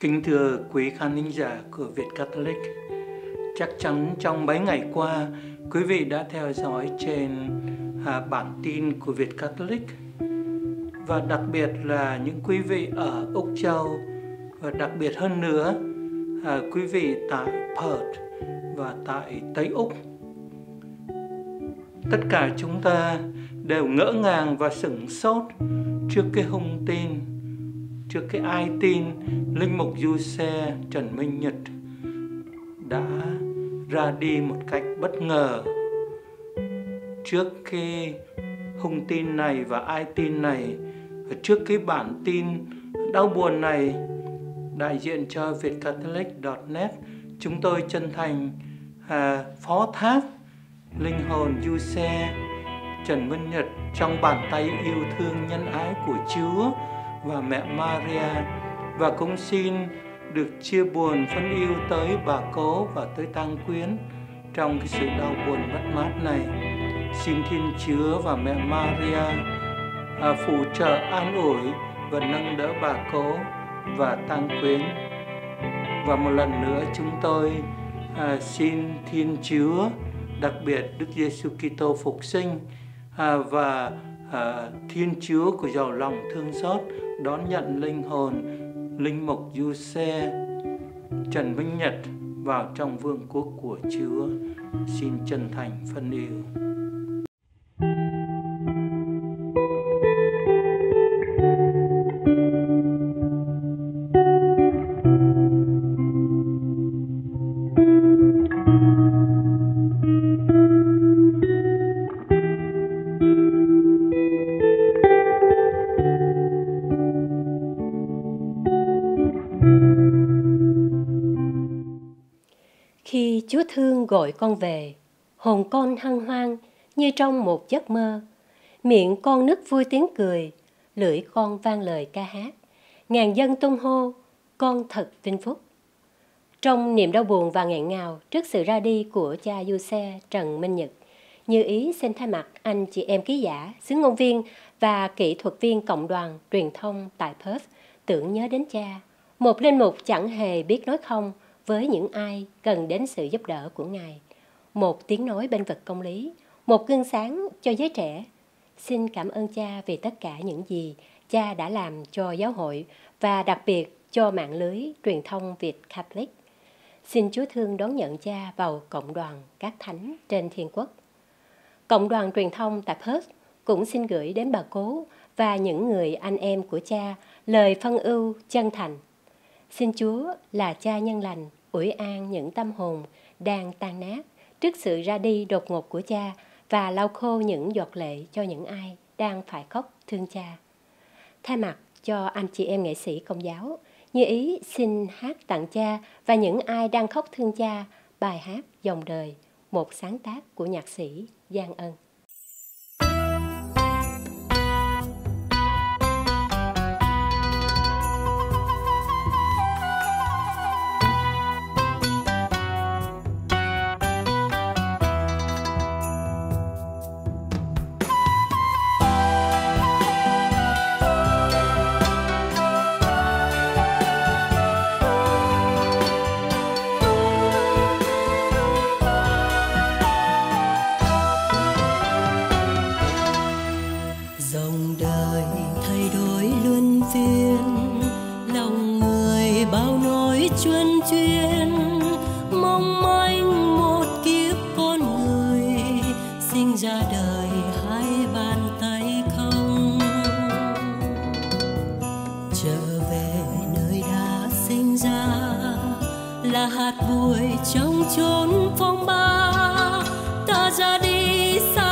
Kính thưa quý khán thính giả của Việt Catholic, chắc chắn trong mấy ngày qua, quý vị đã theo dõi trên à, bản tin của Việt Catholic và đặc biệt là những quý vị ở Úc Châu và đặc biệt hơn nữa à, quý vị tại Perth và tại Tây Úc. Tất cả chúng ta đều ngỡ ngàng và sửng sốt trước cái hung tin trước cái ai tin linh mục du xe Trần Minh Nhật đã ra đi một cách bất ngờ. Trước cái hung tin này và ai tin này và trước cái bản tin đau buồn này đại diện cho vietcatholic.net chúng tôi chân thành à, phó thác linh hồn du xe Trần Minh Nhật trong bàn tay yêu thương nhân ái của Chúa và mẹ Maria và cũng xin được chia buồn phân yêu tới bà cố và tới tăng quyến trong cái sự đau buồn mất mát này. Xin Thiên Chúa và mẹ Maria à, phù trợ an ủi và nâng đỡ bà cố và tăng quyến. Và một lần nữa chúng tôi à, xin Thiên Chúa, đặc biệt Đức Giêsu Kitô phục sinh à, và à, Thiên Chúa của giàu lòng thương xót đón nhận linh hồn linh mục du xe Trần Vinh Nhật vào trong vương quốc của Chúa. Xin chân thành phân yêu. Chúa thương gọi con về, hồn con hân hoan như trong một giấc mơ. Miệng con nức vui tiếng cười, lưỡi con vang lời ca hát. Ngàn dân tung hô, con thật vinh phúc. Trong niềm đau buồn và nghẹn ngào trước sự ra đi của cha du xe Trần Minh Nhật, như ý xin thay mặt anh chị em ký giả, xứ ngôn viên và kỹ thuật viên cộng đoàn truyền thông tại Perth tưởng nhớ đến cha. Một linh mục chẳng hề biết nói không, với những ai cần đến sự giúp đỡ của Ngài. Một tiếng nói bên vực công lý, một gương sáng cho giới trẻ. Xin cảm ơn cha vì tất cả những gì cha đã làm cho giáo hội và đặc biệt cho mạng lưới truyền thông Việt Catholic. Xin Chúa thương đón nhận cha vào cộng đoàn các thánh trên thiên quốc. Cộng đoàn truyền thông tại Perth cũng xin gửi đến bà cố và những người anh em của cha lời phân ưu chân thành. Xin Chúa là cha nhân lành ủi an những tâm hồn đang tan nát trước sự ra đi đột ngột của cha và lau khô những giọt lệ cho những ai đang phải khóc thương cha. Thay mặt cho anh chị em nghệ sĩ công giáo, như ý xin hát tặng cha và những ai đang khóc thương cha bài hát dòng đời, một sáng tác của nhạc sĩ Giang Ân. Là hạt bụi trong chốn phong ba. Ta ra đi xa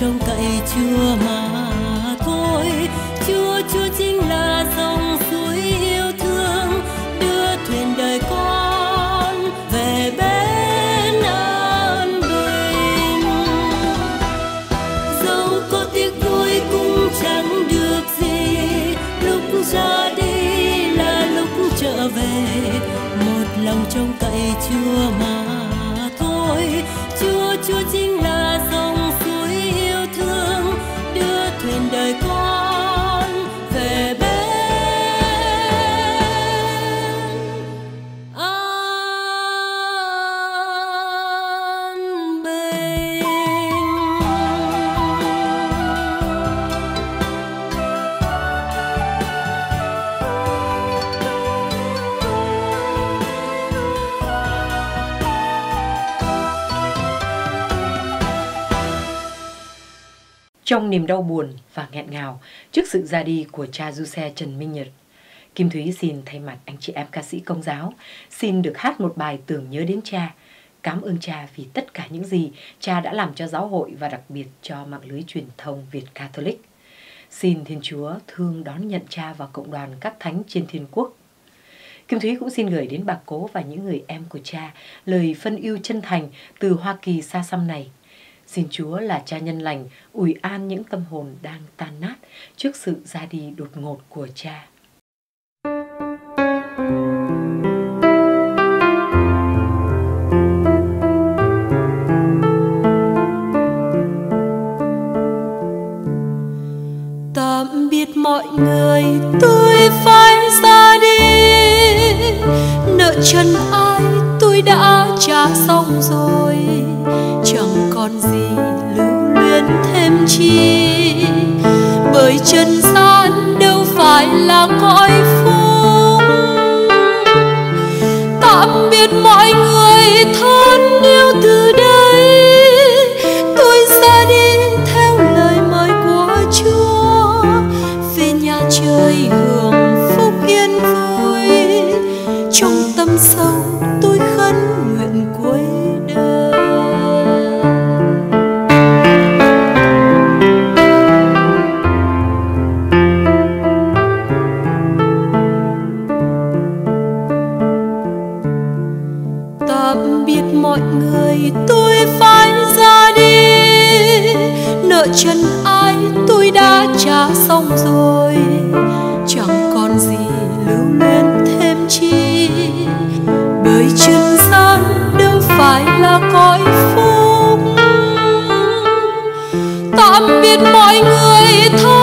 trông cậy Chúa mà. Trong niềm đau buồn và nghẹn ngào trước sự ra đi của cha du xe Trần Minh Nhật, Kim Thúy xin thay mặt anh chị em ca sĩ công giáo xin được hát một bài tưởng nhớ đến cha. Cảm ơn cha vì tất cả những gì cha đã làm cho giáo hội và đặc biệt cho mạng lưới truyền thông Việt Catholic. Xin Thiên Chúa thương đón nhận cha và cộng đoàn các thánh trên thiên quốc. Kim Thúy cũng xin gửi đến bà cố và những người em của cha lời phân yêu chân thành từ Hoa Kỳ xa xăm này Xin Chúa là cha nhân lành, ủi an những tâm hồn đang tan nát trước sự ra đi đột ngột của cha. Đời trần gian đâu phải là cõi phúc tạm biệt mọi người thân yêu từ đây. Biết mọi người thôi.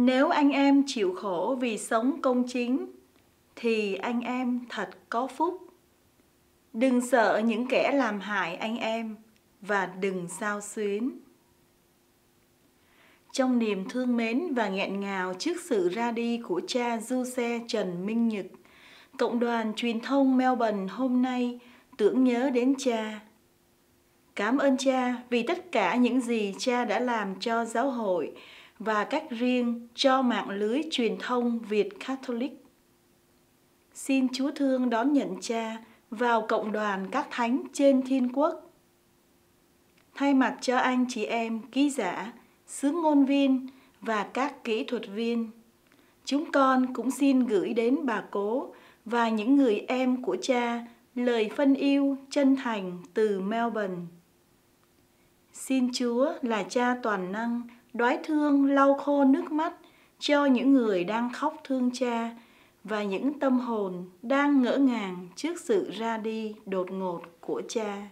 Nếu anh em chịu khổ vì sống công chính thì anh em thật có phúc. Đừng sợ những kẻ làm hại anh em và đừng sao xuyến. Trong niềm thương mến và nghẹn ngào trước sự ra đi của cha du xe Trần Minh Nhật, Cộng đoàn truyền thông Melbourne hôm nay tưởng nhớ đến cha. Cảm ơn cha vì tất cả những gì cha đã làm cho giáo hội và cách riêng cho mạng lưới truyền thông Việt Catholic. Xin Chúa thương đón nhận cha vào cộng đoàn các thánh trên thiên quốc. Thay mặt cho anh chị em ký giả, sứ ngôn viên và các kỹ thuật viên, chúng con cũng xin gửi đến bà cố và những người em của cha lời phân yêu chân thành từ Melbourne. Xin Chúa là cha toàn năng, đoái thương, lau khô nước mắt cho những người đang khóc thương cha và những tâm hồn đang ngỡ ngàng trước sự ra đi đột ngột của cha.